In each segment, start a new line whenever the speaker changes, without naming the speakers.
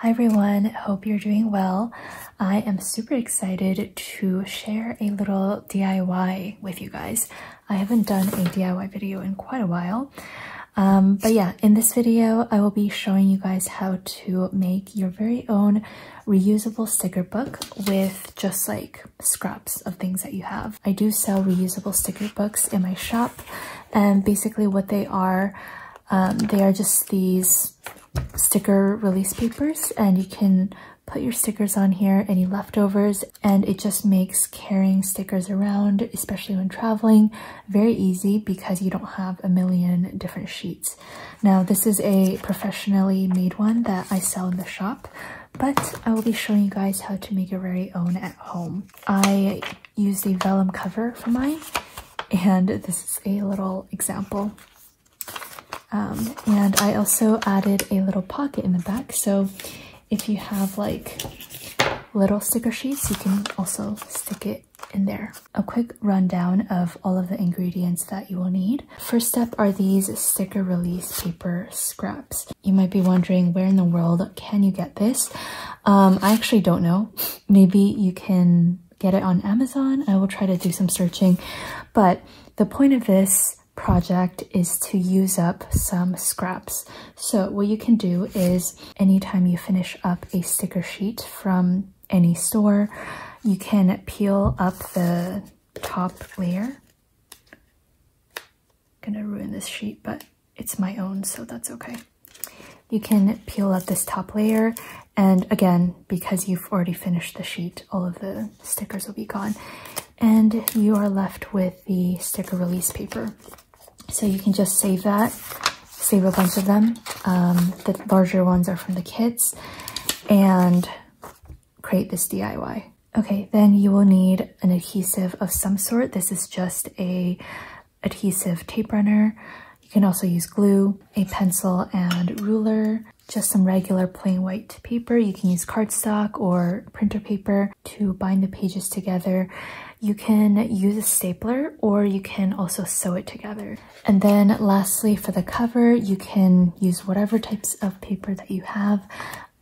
Hi everyone, hope you're doing well. I am super excited to share a little DIY with you guys. I haven't done a DIY video in quite a while. Um, but yeah, in this video, I will be showing you guys how to make your very own reusable sticker book with just like scraps of things that you have. I do sell reusable sticker books in my shop and basically what they are, um, they are just these sticker release papers and you can put your stickers on here, any leftovers, and it just makes carrying stickers around, especially when traveling, very easy because you don't have a million different sheets. Now, this is a professionally made one that I sell in the shop, but I will be showing you guys how to make your very own at home. I used a vellum cover for mine, and this is a little example. Um, and I also added a little pocket in the back, so if you have like little sticker sheets, you can also stick it in there. A quick rundown of all of the ingredients that you will need. First step are these sticker release paper scraps. You might be wondering where in the world can you get this? Um, I actually don't know. Maybe you can get it on Amazon. I will try to do some searching. But the point of this project is to use up some scraps. So what you can do is anytime you finish up a sticker sheet from any store, you can peel up the top layer. I'm gonna ruin this sheet, but it's my own, so that's okay. You can peel up this top layer and again, because you've already finished the sheet, all of the stickers will be gone. And you are left with the sticker release paper. So you can just save that, save a bunch of them. Um, the larger ones are from the kids and create this DIY. Okay, then you will need an adhesive of some sort. This is just a adhesive tape runner. You can also use glue, a pencil and ruler, just some regular plain white paper. You can use cardstock or printer paper to bind the pages together. You can use a stapler or you can also sew it together. And then lastly, for the cover, you can use whatever types of paper that you have.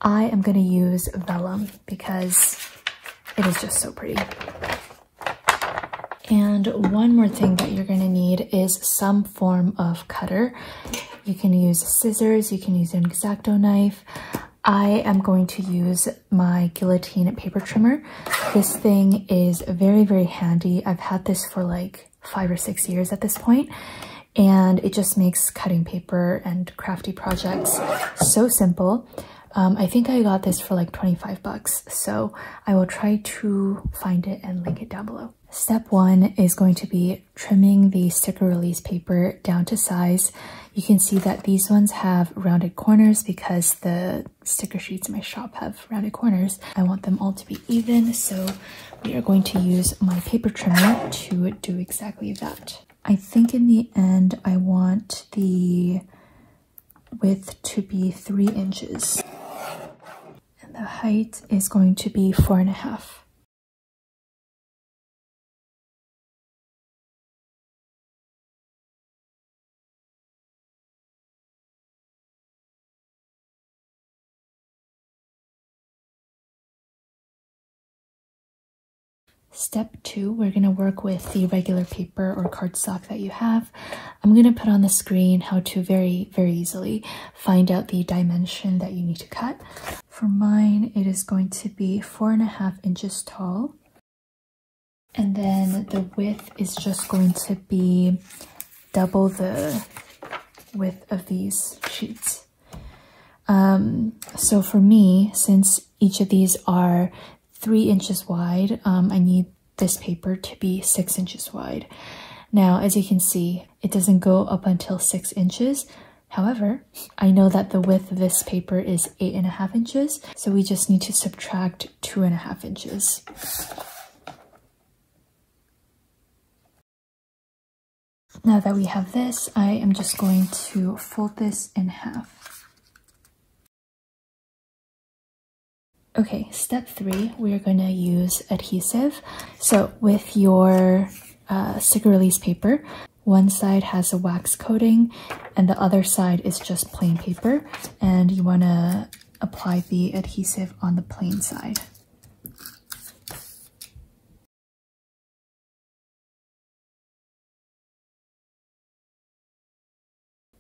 I am going to use vellum because it is just so pretty. And one more thing that you're going to need is some form of cutter. You can use scissors, you can use an X-Acto knife. I am going to use my guillotine paper trimmer. This thing is very, very handy. I've had this for like five or six years at this point, and it just makes cutting paper and crafty projects so simple. Um, I think I got this for like 25 bucks, so I will try to find it and link it down below. Step one is going to be trimming the sticker release paper down to size. You can see that these ones have rounded corners because the sticker sheets in my shop have rounded corners. I want them all to be even, so we are going to use my paper trimmer to do exactly that. I think in the end, I want the width to be three inches. The height is going to be four and a half. Step two, we're going to work with the regular paper or cardstock that you have. I'm going to put on the screen how to very, very easily find out the dimension that you need to cut. For mine, it is going to be four and a half inches tall. And then the width is just going to be double the width of these sheets. Um, so for me, since each of these are three inches wide. Um, I need this paper to be six inches wide. Now, as you can see, it doesn't go up until six inches. However, I know that the width of this paper is eight and a half inches, so we just need to subtract two and a half inches. Now that we have this, I am just going to fold this in half. Okay, step three, we are going to use adhesive. So with your uh, sticker release paper, one side has a wax coating and the other side is just plain paper. And you want to apply the adhesive on the plain side.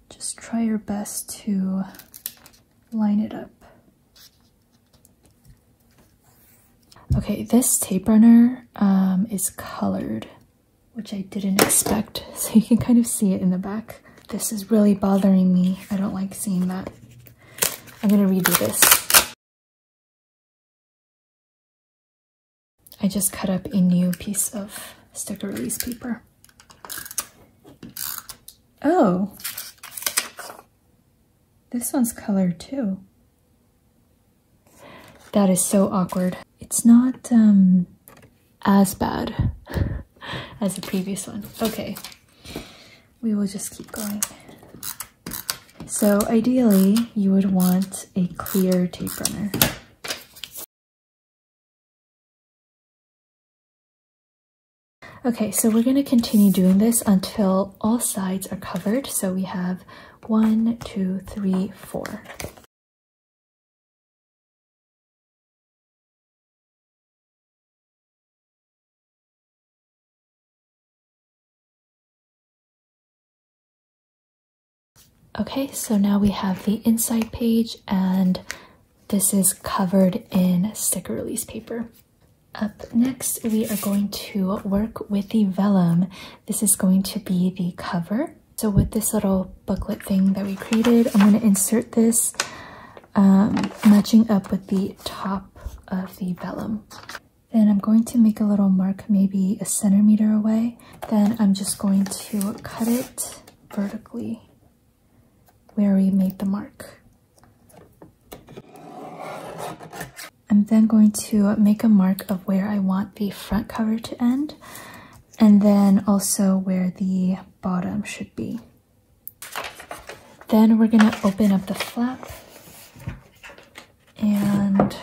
Just try your best to line it up. Okay, this tape runner um, is colored, which I didn't expect. So you can kind of see it in the back. This is really bothering me. I don't like seeing that. I'm gonna redo this. I just cut up a new piece of sticker release paper. Oh, this one's colored too. That is so awkward. It's not um, as bad as the previous one. Okay, we will just keep going. So ideally, you would want a clear tape runner. Okay, so we're going to continue doing this until all sides are covered. So we have one, two, three, four. Okay, so now we have the inside page and this is covered in sticker release paper. Up next, we are going to work with the vellum. This is going to be the cover. So with this little booklet thing that we created, I'm going to insert this um, matching up with the top of the vellum. Then I'm going to make a little mark maybe a centimeter away. Then I'm just going to cut it vertically where we made the mark. I'm then going to make a mark of where I want the front cover to end and then also where the bottom should be. Then we're going to open up the flap and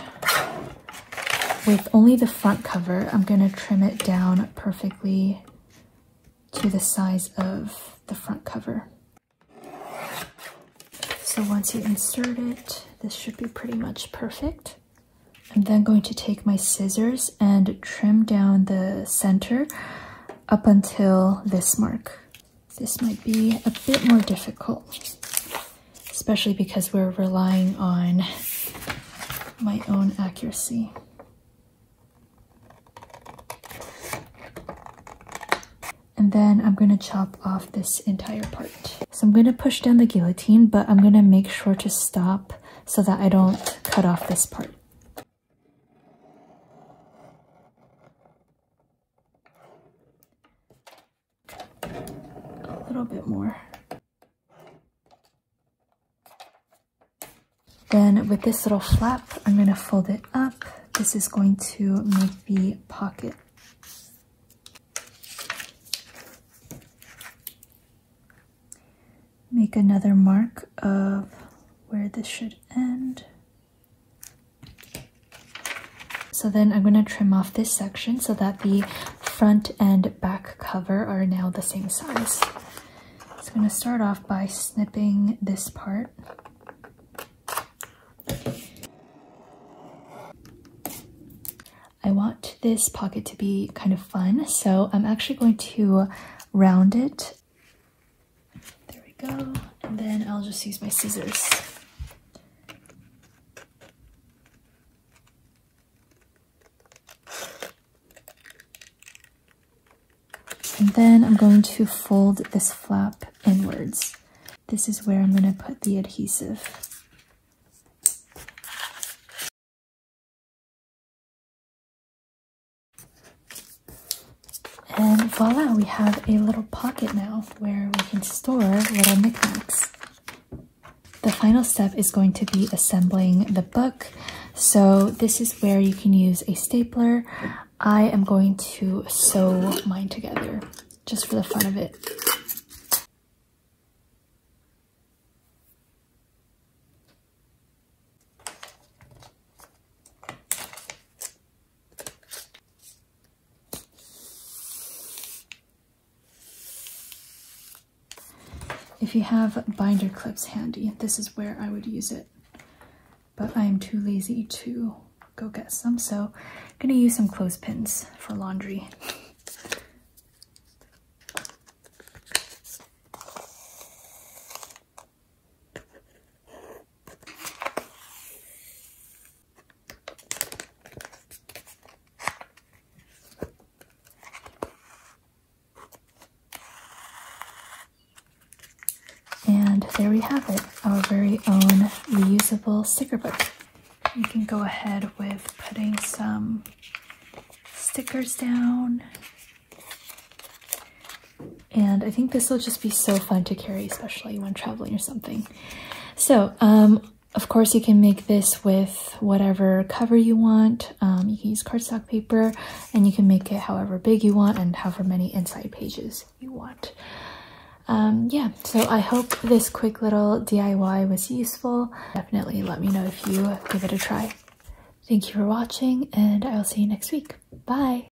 with only the front cover, I'm going to trim it down perfectly to the size of the front cover. So once you insert it, this should be pretty much perfect. I'm then going to take my scissors and trim down the center up until this mark. This might be a bit more difficult, especially because we're relying on my own accuracy. Then I'm to chop off this entire part. So I'm to push down the guillotine, but I'm to make sure to stop so that I don't cut off this part. A little bit more. Then with this little flap, I'm to fold it up. This is going to make the pocket make another mark of where this should end. So then I'm going to trim off this section so that the front and back cover are now the same size. So I'm going to start off by snipping this part. I want this pocket to be kind of fun, so I'm actually going to round it go. And then I'll just use my scissors. And then I'm going to fold this flap inwards. This is where I'm going to put the adhesive. And voila, we have a little pocket now where we can store little knickknacks. The final step is going to be assembling the book. So this is where you can use a stapler. I am going to sew mine together just for the fun of it. If you have binder clips handy, this is where I would use it. But but I'm too lazy to go get some, so I'm gonna use some clothespins for laundry. And there we have it, our very own reusable sticker book. You can go ahead with putting some stickers down. And I think this will just be so fun to carry, especially when traveling or something. So, um, of course, you can make this with whatever cover you want. Um, you can use cardstock paper and you can make it however big you want and however many inside pages you want. Um, yeah, so I hope this quick little DIY was useful. Definitely let me know if you give it a try. Thank you for watching and I'll see you next week. Bye!